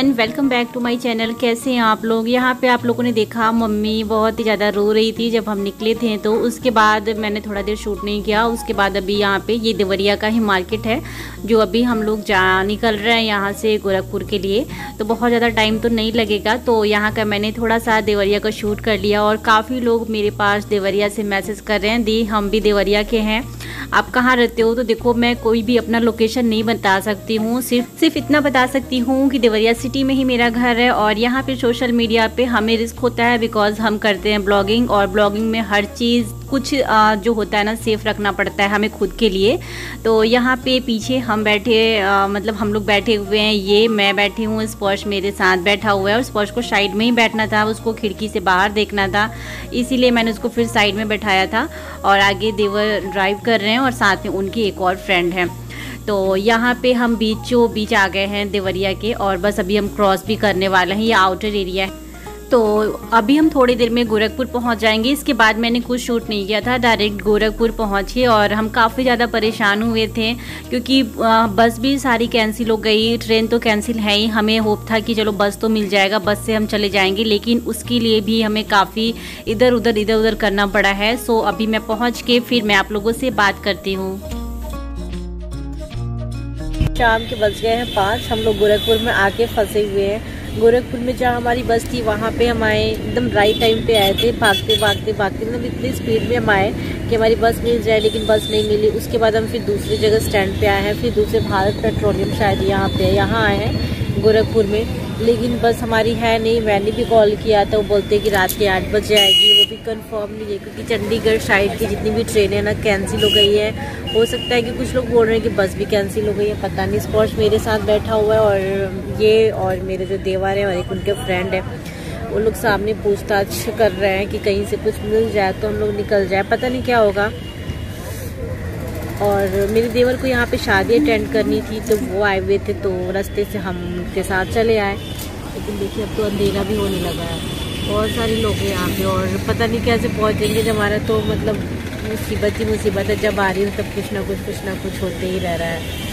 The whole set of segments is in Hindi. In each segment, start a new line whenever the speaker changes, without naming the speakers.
Everyone welcome back to my channel कैसे हैं आप लोग? यहाँ पे आप लोगों ने देखा, मम्मी बहुत ही ज़्यादा रो रही थी जब हम निकले थे तो उसके बाद मैंने थोड़ा देर शूट नहीं किया। उसके बाद अभी यहाँ पे ये देवरिया का ही मार्केट है, जो अभी हम लोग जा निकल रहे हैं यहाँ से गोरखपुर के लिए। तो बहुत ज़्यादा टाइम तो नहीं लगेगा। तो यहाँ का मैंने थोड़ा सा देवरिया का शूट कर लिया और काफ़ी लोग मेरे पास देवरिया से मैसेज कर रहे हैं। दी, हम भी देवरिया के हैं। आप कहाँ रहते हो? तो देखो, मैं कोई भी अपना लोकेशन नहीं बता सकती हूँ। सिर्फ़ सिर्फ़ इतना बता सकती हूँ कि देवरिया सिटी में ही मेरा घर है और यहाँ पे सोशल मीडिया पे हमें रिस्क होता है बिकॉज़ हम करते हैं ब्लॉगिंग और ब्लॉगिंग में हर चीज़ कुछ जो होता है ना सेफ़ रखना पड़ता है हमें खुद के लिए। तो यहाँ पे पीछे हम बैठे मतलब हम लोग बैठे हुए हैं, ये मैं बैठी हूँ स्पॉश मेरे साथ बैठा हुआ है और स्पॉश को साइड में ही बैठना था, उसको खिड़की से बाहर देखना था, इसीलिए मैंने उसको फिर साइड में बैठाया था और आगे देवर ड्राइव कर रहे हैं और साथ में उनकी एक और फ्रेंड है। तो यहाँ पे हम बीचों बीच आ गए हैं देवरिया के, और बस अभी हम क्रॉस भी करने वाले हैं, ये आउटर एरिया है। तो अभी हम थोड़ी देर में गोरखपुर पहुँच जाएँगे। इसके बाद मैंने कुछ शूट नहीं किया था डायरेक्ट गोरखपुर पहुँचे और हम काफ़ी ज़्यादा परेशान हुए थे, क्योंकि बस भी सारी कैंसिल हो गई ट्रेन तो कैंसिल है ही। हमें होप था कि चलो बस तो मिल जाएगा, बस से हम चले जाएँगे, लेकिन उसके लिए भी हमें काफ़ी इधर उधर इधर उधर करना पड़ा है। सो अभी मैं पहुँच के फिर मैं आप लोगों से बात करती हूँ।
शाम के बज गए हैं पाँच। हम लोग गोरखपुर में आके फंसे हुए हैं। गोरखपुर में जहाँ हमारी बस थी, वहाँ पे हम आए, एकदम राइट टाइम पे आए थे। भागते भागते भागते मतलब इतनी स्पीड में हम आए कि हमारी बस मिल जाए, लेकिन बस नहीं मिली। उसके बाद हम फिर दूसरी जगह स्टैंड पे आए हैं। फिर दूसरे भारत पेट्रोलियम शायद यहाँ पे यहाँ आए हैं गोरखपुर में। लेकिन बस हमारी है नहीं। मैंने भी कॉल किया था, वो बोलते कि रात के आठ बजे आएगी। कंफर्म नहीं है, क्योंकि चंडीगढ़ साइड की जितनी भी ट्रेनें ना कैंसिल हो गई है। हो सकता है कि कुछ लोग बोल रहे हैं कि बस भी कैंसिल हो गई है, पता नहीं। स्पॉश मेरे साथ बैठा हुआ है और ये और मेरे जो देवर है और एक उनके फ्रेंड है, वो लोग सामने पूछताछ कर रहे हैं कि कहीं से कुछ मिल जाए तो हम लोग निकल जाए। पता नहीं क्या होगा। और मेरे देवर को यहाँ पे शादी अटेंड करनी थी तो वो आए हुए थे तो रास्ते से हम उनके साथ चले आए। लेकिन देखिए, अब तो अंधेरा भी होने लगा है। बहुत सारे लोग हैं यहाँ पे और पता नहीं कैसे पहुँचेंगे जब हमारा तो मतलब मुसीबत ही मुसीबत है, जब आ रही हूँ, तब कुछ ना कुछ कुछ ना कुछ होते ही रह रहा है।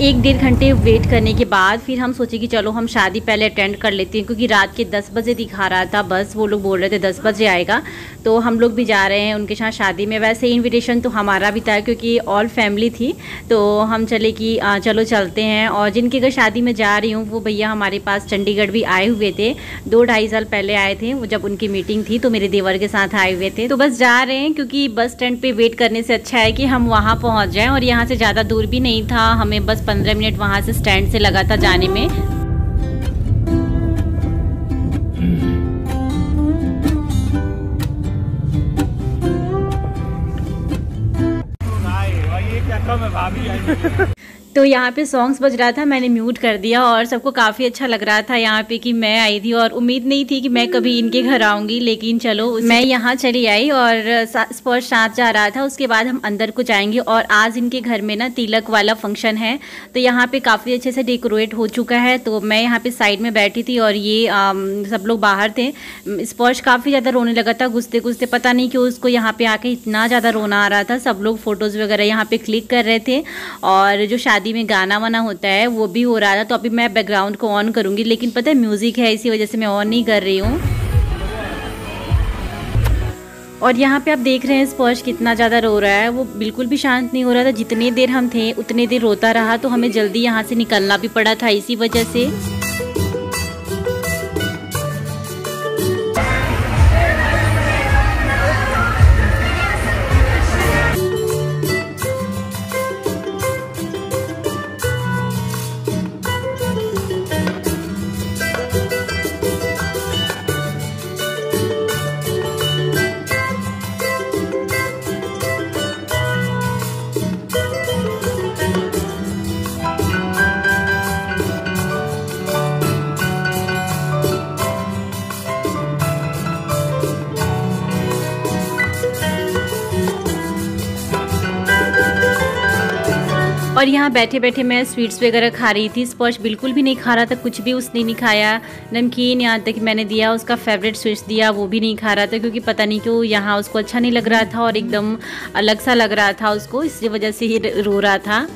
एक डेढ़ घंटे वेट करने के बाद फिर हम सोचे कि चलो हम शादी पहले अटेंड कर लेते हैं, क्योंकि रात के दस बजे दिखा रहा था बस, वो लोग बोल रहे थे दस बजे आएगा। तो हम लोग भी जा रहे हैं उनके साथ शादी में। वैसे इनविटेशन तो हमारा भी था, क्योंकि ऑल फैमिली थी। तो हम चले कि चलो चलते हैं। और जिनके घर शादी में जा रही हूँ, वो भैया हमारे पास चंडीगढ़ भी आए हुए थे। दो ढाई साल पहले आए थे, वो जब उनकी मीटिंग थी तो मेरे देवर के साथ आए हुए थे। तो बस जा रहे हैं, क्योंकि बस स्टैंड पर वेट करने से अच्छा है कि हम वहाँ पहुँच जाएँ, और यहाँ से ज़्यादा दूर भी नहीं था। हमें बस पंद्रह मिनट वहाँ से स्टैंड से लगा था जाने में। भाभी तो यहाँ पे सॉन्ग्स बज रहा था मैंने म्यूट कर दिया और सबको काफ़ी अच्छा लग रहा था यहाँ पे कि मैं आई थी और उम्मीद नहीं थी कि मैं कभी इनके घर आऊँगी लेकिन चलो मैं यहाँ चली आई और स्पर्श साथ जा रहा था उसके बाद हम अंदर को जाएँगे और आज इनके घर में ना तिलक वाला फ़ंक्शन है। तो यहाँ पे काफ़ी अच्छे से डेकोरेट हो चुका है तो मैं यहाँ पे साइड में बैठी थी और ये आ, सब लोग बाहर थे। स्पर्श काफ़ी ज़्यादा रोने लगा था घुसते घुसते पता नहीं क्यों उसको यहाँ पे आके इतना ज़्यादा रोना आ रहा था सब लोग फ़ोटोज़ वगैरह यहाँ पे क्लिक कर रहे थे और जो शादी शादी में गाना वाना होता है, वो भी हो रहा था तो अभी मैं बैकग्राउंड को ऑन करूँगी। लेकिन पता है म्यूज़िक है, इसी वजह से मैं ऑन नहीं कर रही हूँ। और यहाँ पे आप देख रहे हैं, स्पर्श कितना ज़्यादा रो रहा है। वो बिल्कुल भी शांत नहीं हो रहा था। जितने देर हम थे, उतनी देर रोता रहा तो हमें जल्दी यहाँ से निकलना भी पड़ा था, इसी वजह से। और यहाँ बैठे बैठे मैं स्वीट्स वगैरह खा रही थी। स्पर्श बिल्कुल भी नहीं खा रहा था, कुछ भी उसने नहीं खाया। नमकीन यहाँ तक मैंने दिया, उसका फेवरेट स्वीट्स दिया, वो भी नहीं खा रहा था क्योंकि पता नहीं क्यों यहाँ उसको अच्छा नहीं लग रहा था और एकदम अलग सा लग रहा था उसको इसी वजह से ही रो रहा था।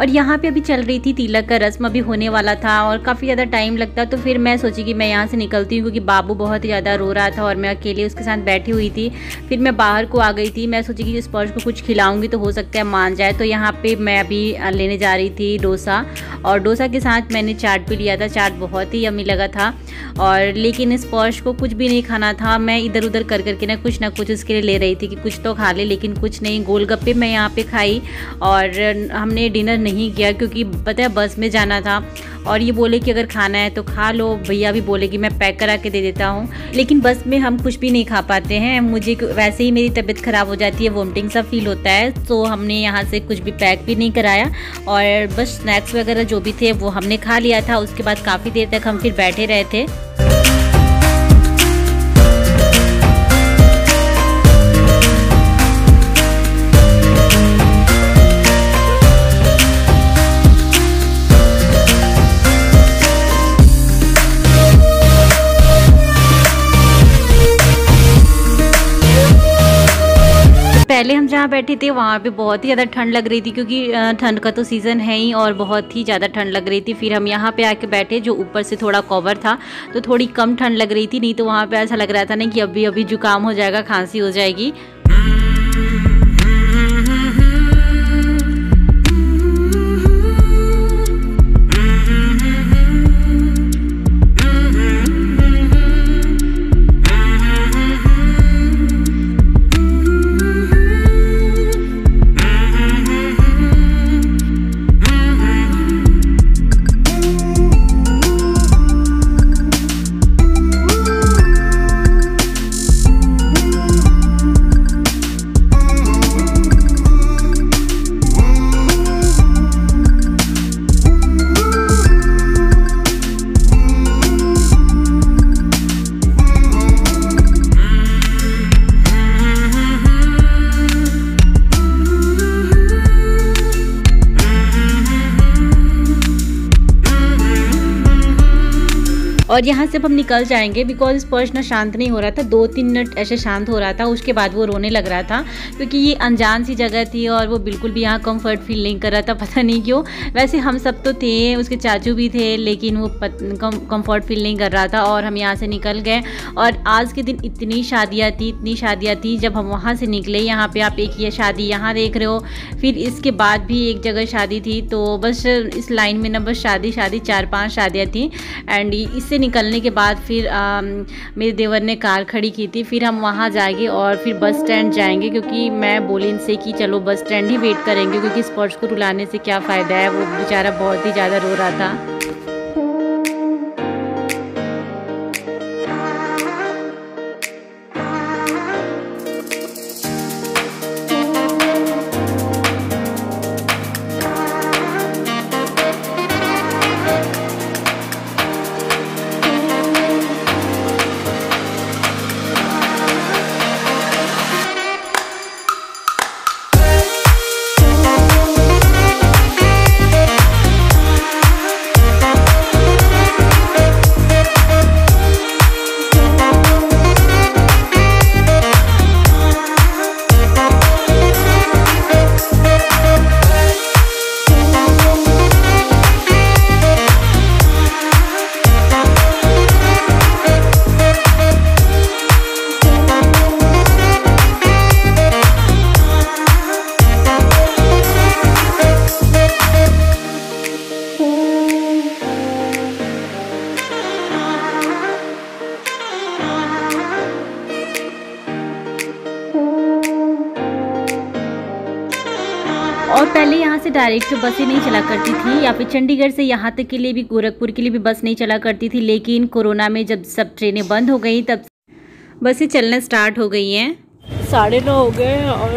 और यहाँ पे अभी चल रही थी तिलक का रस्म, अभी होने वाला था और काफ़ी ज़्यादा टाइम लगता तो फिर मैं सोची कि मैं यहाँ से निकलती हूँ क्योंकि बाबू बहुत ही ज़्यादा रो रहा था और मैं अकेले उसके साथ बैठी हुई थी। फिर मैं बाहर को आ गई थी, मैं सोची कि स्पर्श को कुछ खिलाऊँगी तो हो सकता है मान जाए। तो यहाँ पर मैं अभी लेने जा रही थी डोसा और डोसा के साथ मैंने चाट भी लिया था, चाट बहुत ही यमी लगा था और लेकिन स्पर्श को कुछ भी नहीं खाना था। मैं इधर उधर कर करके ना कुछ ना कुछ उसके लिए ले रही थी कि कुछ तो खा ले, लेकिन कुछ नहीं। गोलगप्पे मैं यहाँ पे खाई और हमने डिनर नहीं किया, क्योंकि पता है बस में जाना था और ये बोले कि अगर खाना है तो खा लो। भैया भी बोले कि मैं पैक करा के दे देता हूँ। लेकिन बस में हम कुछ भी नहीं खा पाते हैं। मुझे वैसे ही मेरी तबीयत ख़राब हो जाती है वोमिटिंग सा फील होता है। तो हमने यहाँ से कुछ भी पैक भी नहीं कराया और बस स्नैक्स वगैरह जो भी थे वो हमने खा लिया था। उसके बाद काफ़ी देर तक हम फिर बैठे रहे थे। पहले हम जहाँ बैठे थे, वहाँ पे बहुत ही ज़्यादा ठंड लग रही थी क्योंकि ठंड का तो सीज़न है ही और बहुत ही ज़्यादा ठंड लग रही थी। फिर हम यहाँ पे आके बैठे जो ऊपर से थोड़ा कवर था तो थोड़ी कम ठंड लग रही थी, नहीं तो वहाँ पे ऐसा लग रहा था ना कि अभी अभी जुकाम हो जाएगा, खांसी हो जाएगी। और यहाँ से अब हम निकल जाएँगे बिकॉज़ स्पर्श ना शांत नहीं हो रहा था, दो तीन मिनट ऐसे शांत हो रहा था, उसके बाद वो रोने लग रहा था, क्योंकि ये अनजान सी जगह थी और वो बिल्कुल भी यहाँ कंफर्ट फील नहीं कर रहा था, पता नहीं क्यों। वैसे हम सब तो थे, उसके चाचू भी थे, लेकिन वो कंफर्ट फील नहीं कर रहा था और हम यहाँ से निकल गए। और आज के दिन इतनी शादियाँ थी, इतनी शादियाँ थी, जब हम वहाँ से निकले, यहाँ पर आप एक ये शादी यहाँ देख रहे हो, फिर इसके बाद भी एक जगह शादी थी तो बस इस लाइन में ना बस शादी शादी, चार पाँच शादियाँ थी एंड इससे निकलने के बाद फिर आ, मेरे देवर ने कार खड़ी की थी। फिर हम वहाँ जाएँगे और फिर बस स्टैंड जाएँगे क्योंकि मैं बोली इनसे कि चलो बस स्टैंड ही वेट करेंगे क्योंकि स्पर्श को रुलाने से क्या फ़ायदा है? वो बेचारा बहुत ही ज़्यादा रो रहा था। और पहले यहाँ से डायरेक्ट बसें नहीं चला करती थी, या फिर चंडीगढ़ से यहाँ तक के लिए भी, गोरखपुर के लिए भी बस नहीं चला करती थी, लेकिन कोरोना में जब सब ट्रेनें बंद हो गई, तब बसें चलना स्टार्ट हो गई हैं।
साढ़े नौ हो गए और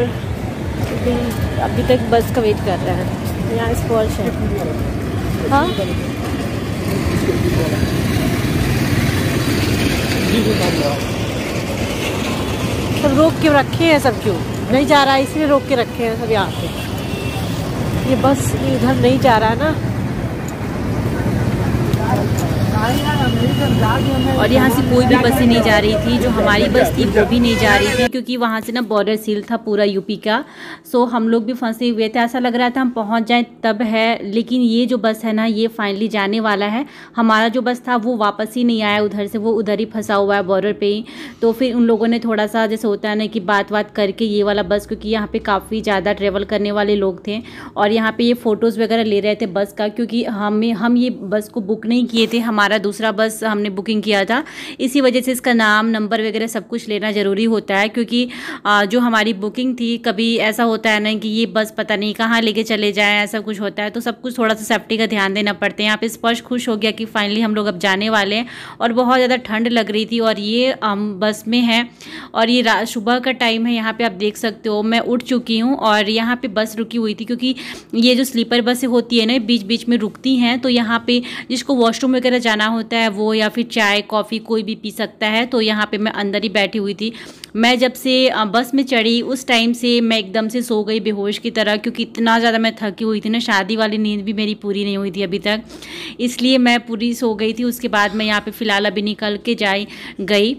अभी तक बस का वेट कर रहे हैं। यहाँ स्पॉश है। हाँ? सब रोक के रखे हैं, सब क्यों? नहीं जा रहा है इसलिए रोक के रखे हैं सब यहाँ पे। ये बस इधर नहीं जा रहा है ना।
और यहाँ से कोई भी बसें नहीं जा रही थी, जो हमारी बस थी, वो भी नहीं जा रही थी, क्योंकि वहाँ से ना बॉर्डर सील था पूरा यूपी का। सो हम लोग भी फंसे हुए थे। ऐसा लग रहा था हम पहुँच जाएँ तब है, लेकिन ये जो बस है ना, ये फाइनली जाने वाला है। हमारा जो बस था, वो वापस ही नहीं आया उधर से, वो उधर ही फंसा हुआ है बॉर्डर पर ही। तो फिर उन लोगों ने थोड़ा सा, जैसे होता है ना कि बात बात करके ये वाला बस, क्योंकि यहाँ पर काफ़ी ज़्यादा ट्रेवल करने वाले लोग थे, और यहाँ पर ये फ़ोटोज़ वगैरह ले रहे थे बस का, क्योंकि हमें, हम ये बस को बुक नहीं किए थे, हमारा दूसरा बस हमने बुकिंग किया था। इसी वजह से इसका नाम नंबर वगैरह सब कुछ लेना ज़रूरी होता है क्योंकि जो हमारी बुकिंग थी, कभी ऐसा होता है ना कि ये बस पता नहीं कहाँ लेके चले जाएँ, ऐसा कुछ होता है। तो सब कुछ थोड़ा सा सेफ्टी का ध्यान देना पड़ता है। यहाँ पर स्पर्श खुश हो गया कि फाइनली हम लोग अब जाने वाले हैं और बहुत ज़्यादा ठंड लग रही थी और ये, हम बस में है और ये सुबह का टाइम है, यहाँ पर आप देख सकते हो, मैं उठ चुकी हूँ और यहाँ पर बस रुकी हुई थी क्योंकि ये जो स्लीपर बसें होती है ना बीच बीच में रुकती हैं तो यहाँ पे जिसको वॉशरूम वगैरह जाना होता है वो या फिर चाय, कॉफ़ी कोई भी पी सकता है तो यहाँ पे मैं अंदर ही बैठी हुई थी। मैं जब से बस में चढ़ी, उस टाइम से मैं एकदम से सो गई बेहोश की तरह, क्योंकि इतना ज़्यादा मैं थकी हुई थी ना, शादी वाली नींद भी मेरी पूरी नहीं हुई थी अभी तक। इसलिए मैं पूरी सो गई थी, उसके बाद मैं यहाँ पर फ़िलहाल अभी निकल के जाई, गई।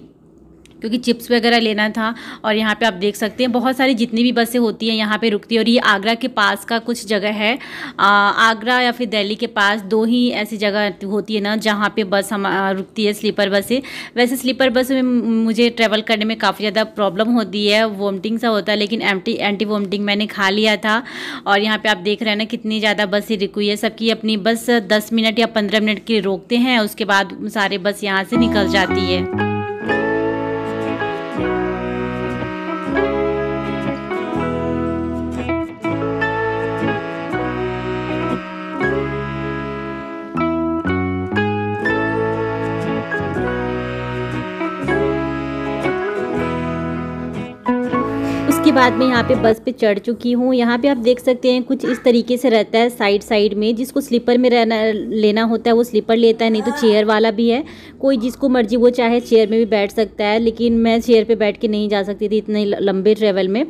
क्योंकि चिप्स वगैरह लेना था और यहाँ पे आप देख सकते हैं, बहुत सारी जितनी भी बसें होती हैं यहाँ पे रुकती है और ये आगरा के पास का कुछ जगह है। आगरा या फिर दिल्ली के पास दो ही ऐसी जगह होती है ना जहाँ पे बस हम रुकती है, स्लीपर बसें। वैसे स्लीपर बस में मुझे ट्रैवल करने में काफ़ी ज़्यादा प्रॉब्लम होती है, वोमिटिंग सा होता है, लेकिन एंटी एंटी वोमिटिंग मैंने खा लिया था। और यहाँ पर आप देख रहे हैं ना कितनी ज़्यादा बसें रुकी है, सबकी अपनी बस दस मिनट या पंद्रह मिनट के रोकते हैं, उसके बाद सारे बस यहाँ से निकल जाती है। बाद मैं यहाँ पे बस पे चढ़ चुकी हूँ। यहाँ पे आप देख सकते हैं कुछ इस तरीके से रहता है साइड साइड में। जिसको स्लीपर में रहना, लेना होता है वो स्लीपर लेता है, नहीं तो चेयर वाला भी है। कोई जिसको मर्ज़ी, वो चाहे चेयर में भी बैठ सकता है, लेकिन मैं चेयर पे बैठ के नहीं जा सकती थी इतने लंबे ट्रेवल में।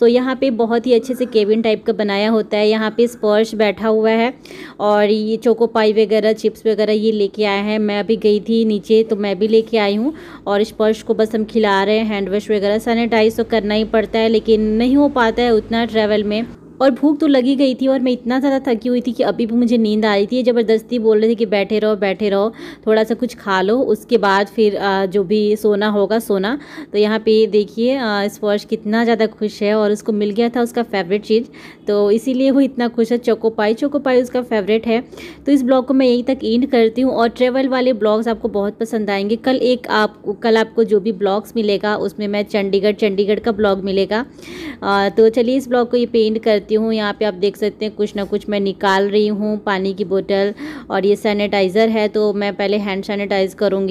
सो यहाँ पे बहुत ही अच्छे से केबिन टाइप का बनाया होता है। यहाँ पे स्पर्श बैठा हुआ है और ये चोको पाई वगैरह, चिप्स वगैरह ये लेके आया है। मैं अभी गई थी नीचे तो मैं भी लेके आई हूँ और स्पर्श को बस हम खिला रहे हैं। हैंड वॉश वगैरह, सैनिटाइज तो करना ही पड़ता है, लेकिन नहीं हो पाता है उतना ट्रैवल में। और भूख तो लगी गई थी और मैं इतना ज़्यादा थकी हुई थी कि अभी भी मुझे नींद आ रही थी, ज़बरदस्ती बोल रहे थे कि बैठे रहो बैठे रहो थोड़ा सा कुछ खा लो, उसके बाद फिर जो भी सोना होगा, सोना। तो यहाँ पे देखिए स्पर्श कितना ज़्यादा खुश है और उसको मिल गया था उसका फेवरेट चीज़। तो इसीलिए वो इतना खुश है चोको पाई चोको पाई उसका फेवरेट है। तो इस ब्लॉग को मैं यहीं तक एंड करती हूँ और ट्रेवल वाले ब्लॉग्स आपको बहुत पसंद आएँगे। कल एक आप, कल आपको जो भी ब्लॉग्स मिलेगा, उसमें मैं चंडीगढ़ चंडीगढ़ का ब्लॉग मिलेगा। तो चलिए इस ब्लॉग को ये पेंट करती करती हूँ। यहाँ पे आप देख सकते हैं, कुछ ना कुछ मैं निकाल रही हूँ पानी की बोतल और ये सैनिटाइज़र है तो मैं पहले हैंड सैनिटाइज़ करूँगी।